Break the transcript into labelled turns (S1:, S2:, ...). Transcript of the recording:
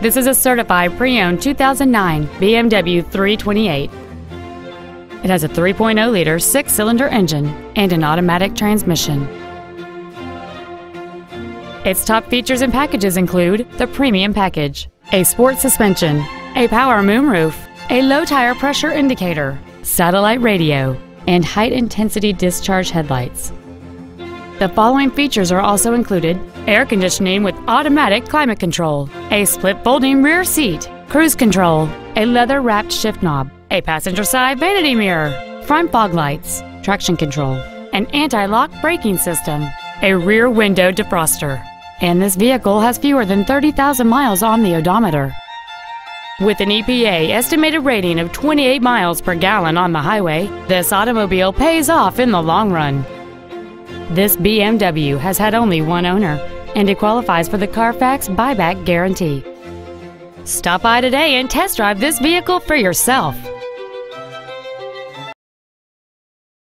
S1: This is a certified pre-owned 2009 BMW 328. It has a 3.0-liter six-cylinder engine and an automatic transmission. Its top features and packages include the Premium Package, a sport suspension, a power moonroof, a low tire pressure indicator, satellite radio, and high-intensity discharge headlights. The following features are also included air conditioning with automatic climate control, a split folding rear seat, cruise control, a leather wrapped shift knob, a passenger side vanity mirror, front fog lights, traction control, an anti-lock braking system, a rear window defroster, and this vehicle has fewer than 30,000 miles on the odometer. With an EPA estimated rating of 28 miles per gallon on the highway, this automobile pays off in the long run. This BMW has had only one owner, and it qualifies for the Carfax buyback guarantee. Stop by today and test drive this vehicle for yourself.